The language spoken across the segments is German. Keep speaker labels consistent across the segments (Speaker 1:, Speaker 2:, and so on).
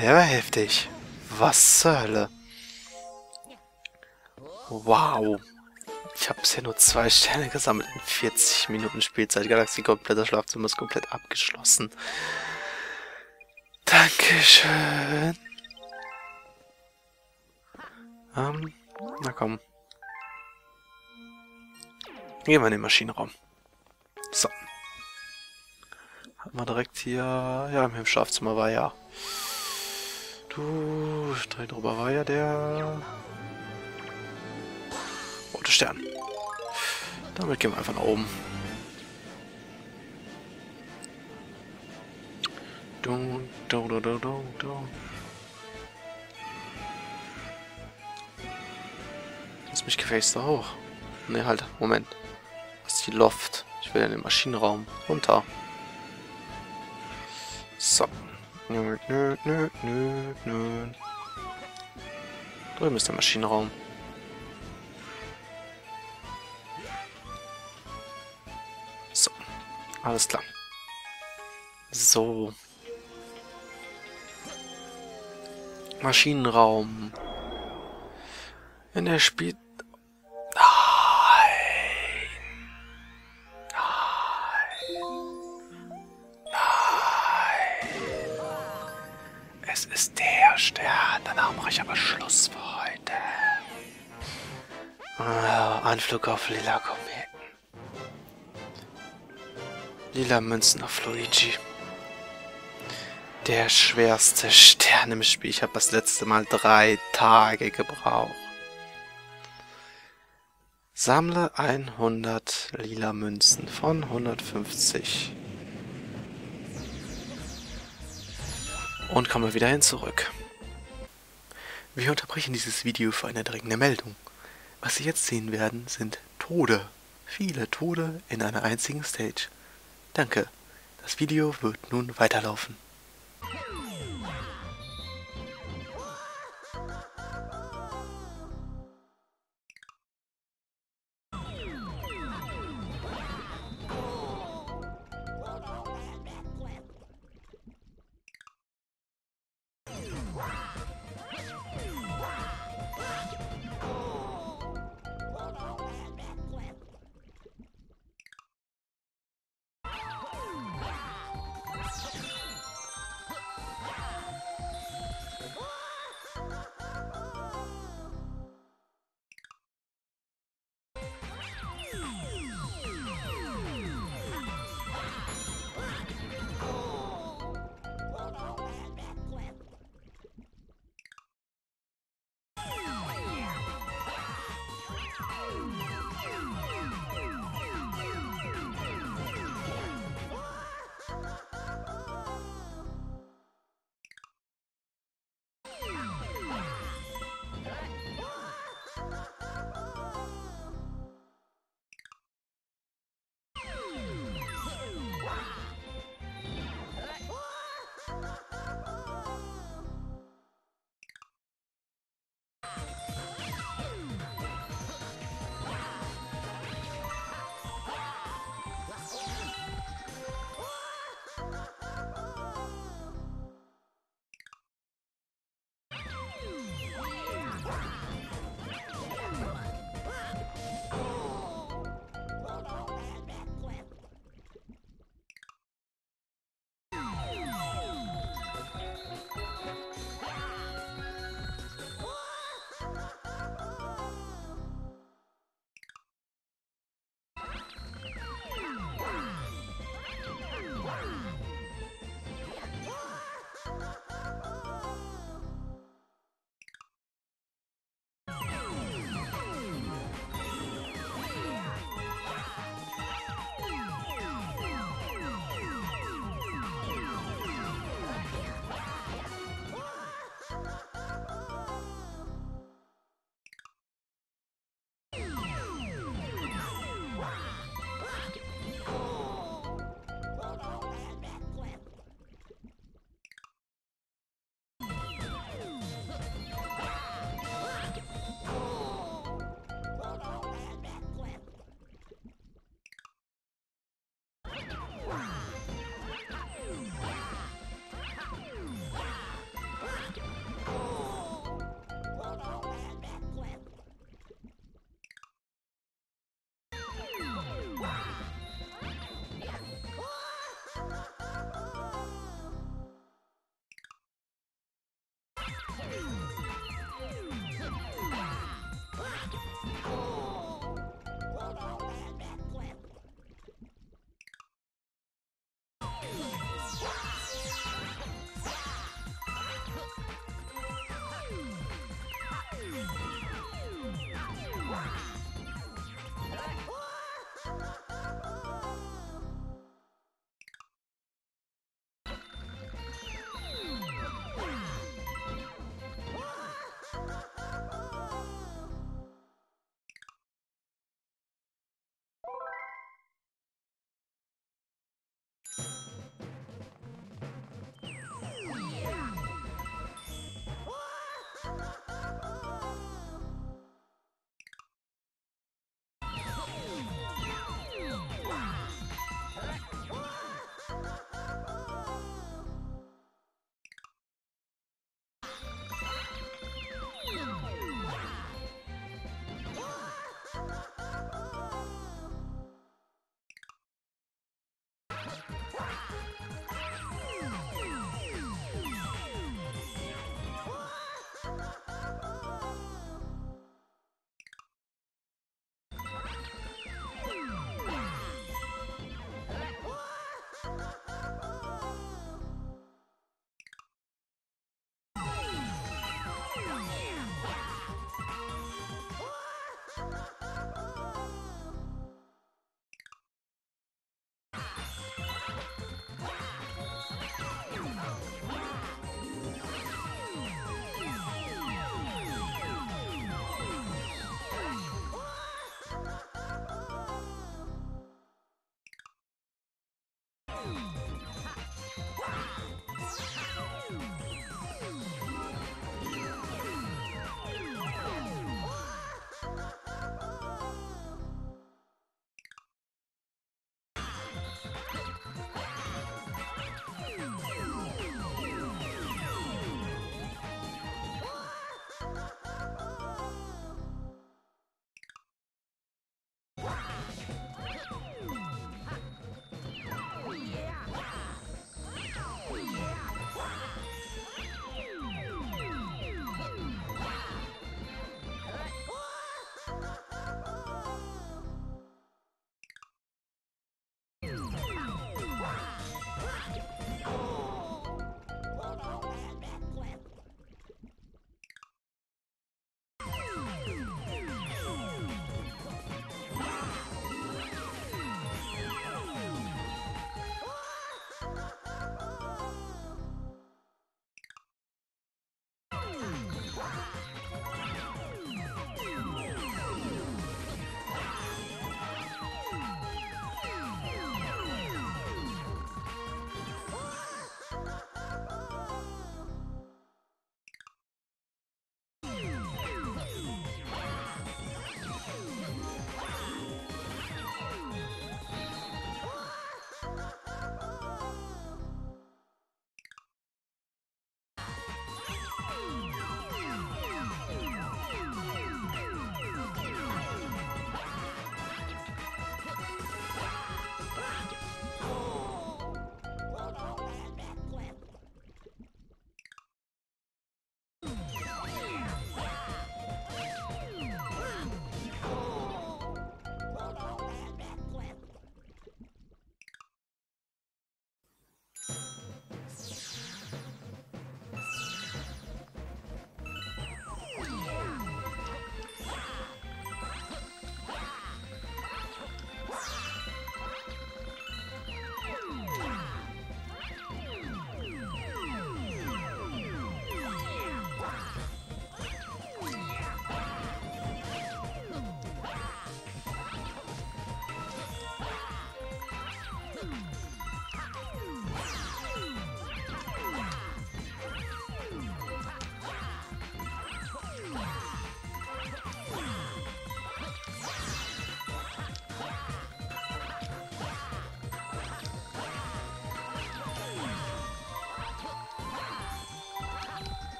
Speaker 1: Der war heftig. Was zur Hölle? Wow. Ich habe bisher nur zwei Sterne gesammelt in 40 Minuten Spielzeit. Galaxy kompletter Schlafzimmer ist komplett abgeschlossen. Dankeschön. Ähm, na komm. Gehen wir in den Maschinenraum. So. Hatten wir direkt hier... Ja, im Schlafzimmer war ja... Du... Direkt drüber war ja der... Rote Stern. Damit gehen wir einfach nach oben. Du, du, du, du, du, du. Lass mich gefälligst da hoch. Ne, halt, Moment. Was ist die Loft? Ich will in den Maschinenraum. Runter. So. Nö, nö, nö, nö, nö. Drüben ist der Maschinenraum. So. Alles klar. So. Maschinenraum. Wenn er spielt... Anflug auf lila Kometen. Lila Münzen auf Luigi. Der schwerste Stern im Spiel. Ich habe das letzte Mal drei Tage gebraucht. Sammle 100 lila Münzen von 150. Und komme wieder hin zurück. Wir unterbrechen dieses Video für eine dringende Meldung. Was Sie jetzt sehen werden, sind Tode. Viele Tode in einer einzigen Stage. Danke. Das Video wird nun weiterlaufen. Wow.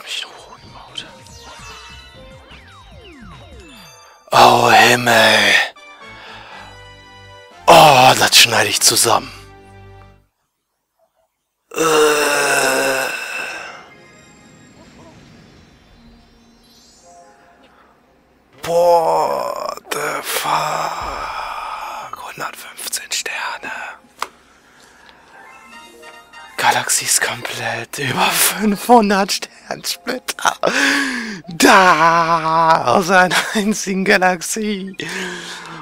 Speaker 1: Lass mich in Ruhe, Maut. Oh, Himmel. Oh, das schneide ich zusammen. Äh. Boah, the fuck. 115 Sterne. Galaxie komplett über 500 Sternsplitter. Da, aus einer einzigen Galaxie.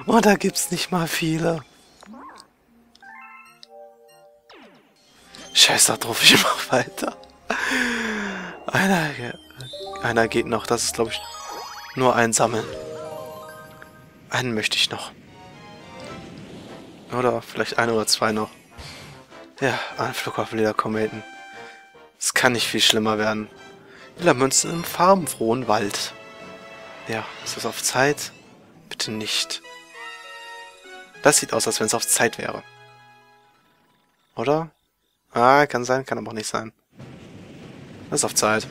Speaker 1: Und da gibt's nicht mal viele. Scheiß da drauf, ich mach weiter. Einer, einer geht noch, das ist glaube ich nur ein Sammeln. Einen möchte ich noch. Oder vielleicht ein oder zwei noch. Ja, ein auf Lederkometen. Es kann nicht viel schlimmer werden. Lila Münzen im farbenfrohen Wald. Ja, ist das auf Zeit? Bitte nicht. Das sieht aus, als wenn es auf Zeit wäre. Oder? Ah, kann sein, kann aber auch nicht sein. Das ist auf Zeit.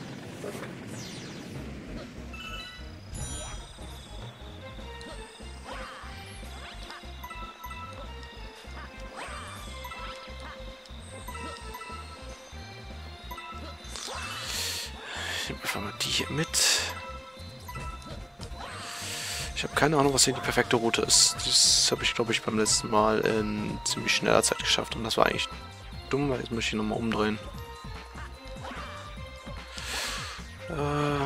Speaker 1: Hier mit. Ich habe keine Ahnung, was hier die perfekte Route ist. Das habe ich, glaube ich, beim letzten Mal in ziemlich schneller Zeit geschafft. Und das war eigentlich dumm, weil jetzt muss ich nochmal umdrehen. Äh...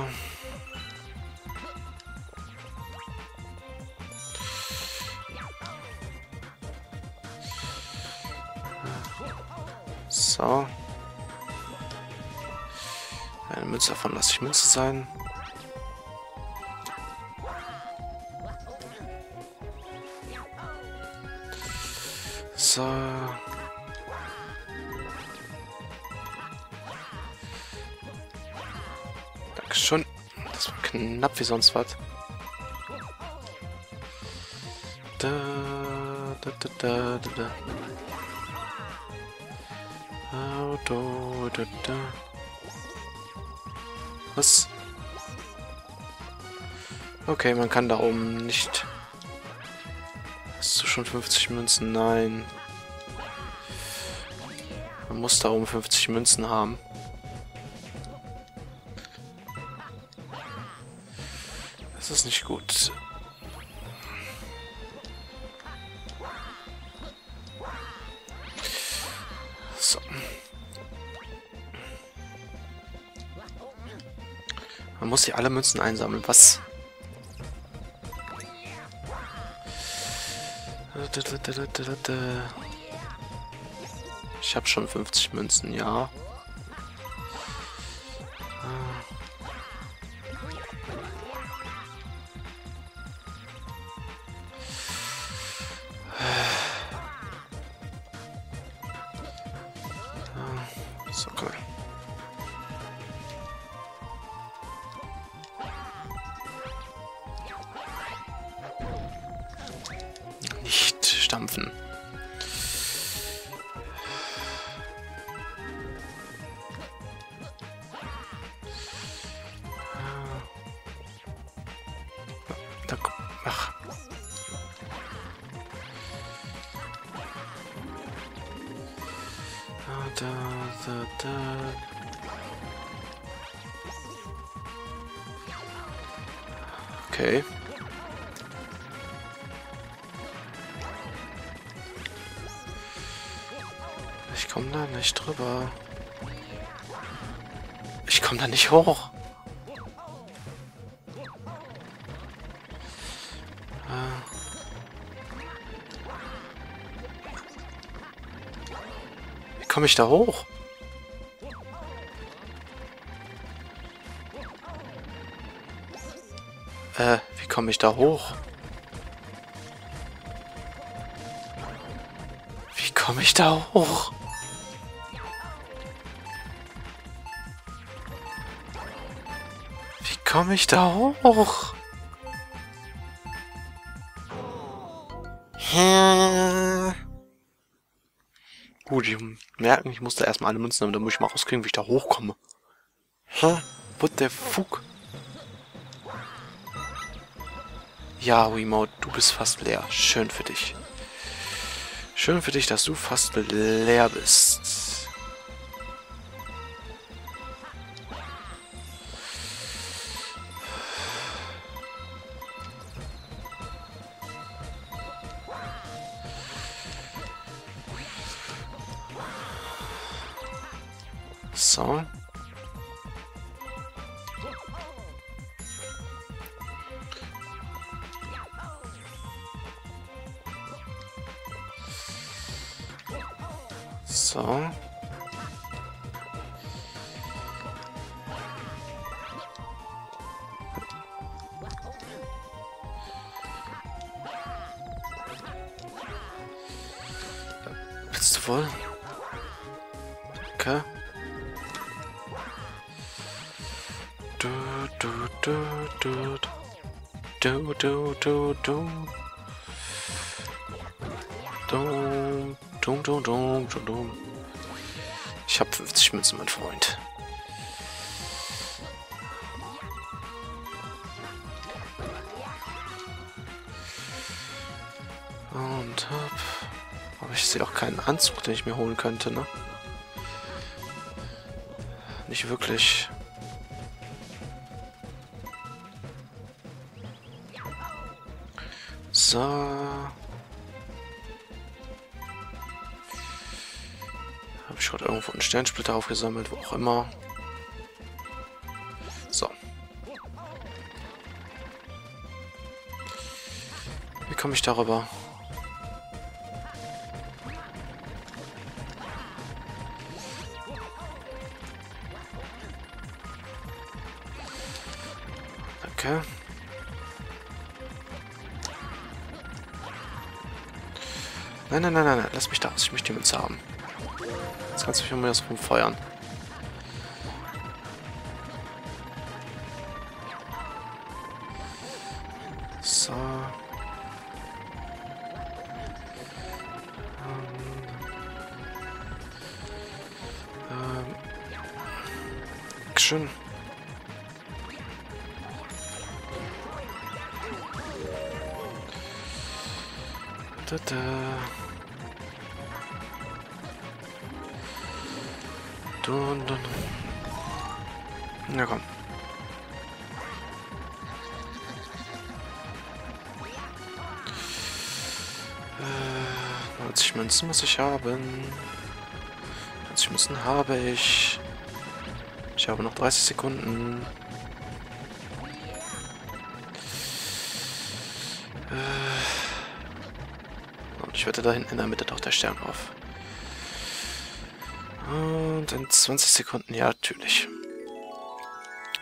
Speaker 1: So. Münze davon lasse ich Münze sein. So. Dankeschön. Das war knapp wie sonst was. Da, da, da, da, da, da. Auto, da, da. Was? Okay, man kann da oben nicht... Hast du schon 50 Münzen? Nein. Man muss da oben 50 Münzen haben. Das ist nicht gut. Man muss hier alle Münzen einsammeln. Was? Ich habe schon 50 Münzen, ja. Stampfen. Ich komme da nicht drüber. Ich komme da nicht hoch. Wie komme ich da hoch? Äh, wie komme ich da hoch? Wie komme ich da hoch? Wie komme ich da hoch? Gut, ich merken, ich musste erstmal alle Münzen haben, dann muss ich mal rauskriegen, wie ich da hochkomme. Hä? What the fuck? Ja, Wiimote, du bist fast leer. Schön für dich. Schön für dich, dass du fast leer bist. So. So. Du, du, du. Du, du, du, du. Du, du, du, du, du. Ich hab 50 Münzen, mein Freund. Und hab... Aber ich sehe auch keinen Anzug, den ich mir holen könnte, ne? Nicht wirklich. So. Habe ich gerade irgendwo einen Sternsplitter aufgesammelt, wo auch immer. So. Wie komme ich darüber? Okay. Nein, nein, nein, nein, lass mich da aus. Ich möchte die Münze haben. Jetzt kannst du mich immer das rumfeuern. So. Ähm. Ähm. Schön. Da, da. Dun, dun. Na komm. Äh, 90 Münzen muss ich haben. 90 Münzen habe ich. Ich habe noch 30 Sekunden. Äh, und ich wette da hinten in der Mitte doch der Stern auf. Und in 20 Sekunden, ja, natürlich.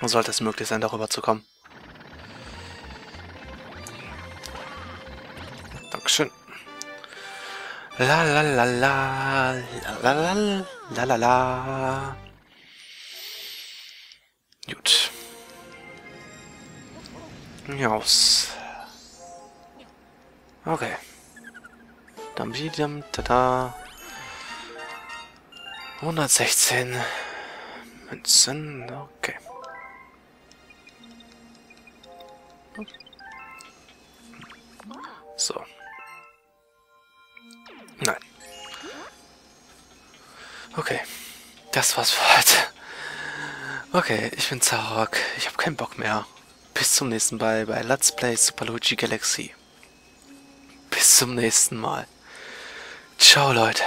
Speaker 1: Sollte es möglich sein, darüber zu kommen. Dankeschön. La la la la la la la la la Gut. Jaus. Okay. Dam da da. 116 Münzen, okay. So. Nein. Okay. Das war's für heute. Okay, ich bin Zarok. Ich habe keinen Bock mehr. Bis zum nächsten Mal bei Let's Play Super Luigi Galaxy. Bis zum nächsten Mal. Ciao, Leute.